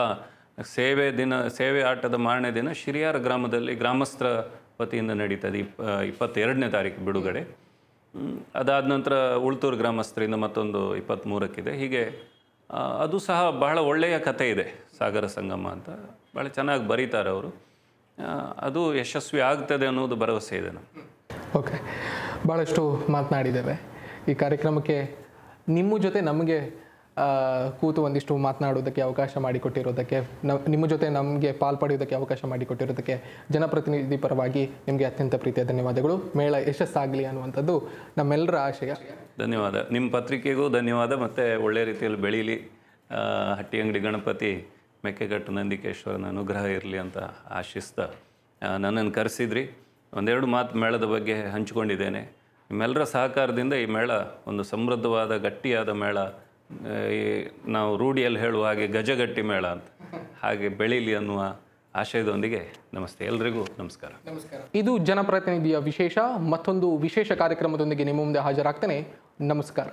ಸೇವೆ ದಿನ, ಸೇವೆ ಆಟದ ಮಾರನೇ ದಿನ ಶಿರಿಯಾರ ಗ್ರಾಮದಲ್ಲಿ ಗ್ರಾಮಸ್ಥರ ವತಿಯಿಂದ ನಡೀತದೆ. ಇಪ್ಪ ಇಪ್ಪತ್ತೆರಡನೇ ತಾರೀಕು ಬಿಡುಗಡೆ. ಅದಾದ ನಂತರ ಉಳ್ತೂರು ಗ್ರಾಮಸ್ಥರಿಂದ ಮತ್ತೊಂದು ಇಪ್ಪತ್ತ್ಮೂರಕ್ಕಿದೆ. ಹೀಗೆ ಅದು ಸಹ ಬಹಳ ಒಳ್ಳೆಯ ಕಥೆ ಇದೆ, ಸಾಗರ ಸಂಗಮ ಅಂತ. ಭಾಳ ಚೆನ್ನಾಗಿ ಬರೀತಾರೆ ಅವರು. ಅದು ಯಶಸ್ವಿ ಆಗ್ತದೆ ಅನ್ನೋದು ಭರವಸೆ ಇದೆ ನಮ್ಮ ಓಕೆ ಭಾಳಷ್ಟು ಮಾತನಾಡಿದ್ದೇವೆ. ಈ ಕಾರ್ಯಕ್ರಮಕ್ಕೆ ನಿಮ್ಮ ಜೊತೆ ನಮಗೆ ಕೂತು ಒಂದಿಷ್ಟು ಮಾತನಾಡೋದಕ್ಕೆ ಅವಕಾಶ ಮಾಡಿಕೊಟ್ಟಿರೋದಕ್ಕೆ ನಿಮ್ಮ ಜೊತೆ ನಮಗೆ ಪಾಲ್ಪಡೆಯೋದಕ್ಕೆ ಅವಕಾಶ ಮಾಡಿಕೊಟ್ಟಿರೋದಕ್ಕೆ ಜನಪ್ರತಿನಿಧಿ ಪರವಾಗಿ ನಿಮಗೆ ಅತ್ಯಂತ ಪ್ರೀತಿಯ ಧನ್ಯವಾದಗಳು. ಮೇಳ ಯಶಸ್ಸಾಗಲಿ ಅನ್ನುವಂಥದ್ದು ನಮ್ಮೆಲ್ಲರ ಆಶಯ. ಧನ್ಯವಾದ. ನಿಮ್ಮ ಪತ್ರಿಕೆಗೂ ಧನ್ಯವಾದ. ಮತ್ತು ಒಳ್ಳೆ ರೀತಿಯಲ್ಲಿ ಬೆಳೀಲಿ. ಹಟ್ಟಿ ಅಂಗಡಿ ಗಣಪತಿ ಮೆಕ್ಕೆಗಟ್ಟು ನಂದಿಕೇಶ್ವರನ ಅನುಗ್ರಹ ಇರಲಿ ಅಂತ ಆಶಿಸ್ತಾ ನನ್ನನ್ನು ಕರೆಸಿದ್ರಿ. ಒಂದೆರಡು ಮಾತು ಮೇಳದ ಬಗ್ಗೆ ಹಂಚಿಕೊಂಡಿದ್ದೇನೆ. ನಿಮ್ಮೆಲ್ಲರ ಸಹಕಾರದಿಂದ ಈ ಮೇಳ ಒಂದು ಸಮೃದ್ಧವಾದ ಗಟ್ಟಿಯಾದ ಮೇಳ ಈ ನಾವು ರೂಢಿಯಲ್ಲಿ ಹೇಳುವ ಹಾಗೆ ಗಜಗಟ್ಟಿ ಮೇಳ ಅಂತ. ಹಾಗೆ ಬೆಳೀಲಿ ಅನ್ನುವ ಆಶಯದೊಂದಿಗೆ ನಮಸ್ತೆ. ಎಲ್ರಿಗೂ ನಮಸ್ಕಾರ. ಇದು ಜನಪ್ರತಿನಿಧಿಯ ವಿಶೇಷ ಮತ್ತೊಂದು ವಿಶೇಷ ಕಾರ್ಯಕ್ರಮದೊಂದಿಗೆ ನಿಮ್ಮ ಮುಂದೆ ಹಾಜರಾಗ್ತೇನೆ. ನಮಸ್ಕಾರ.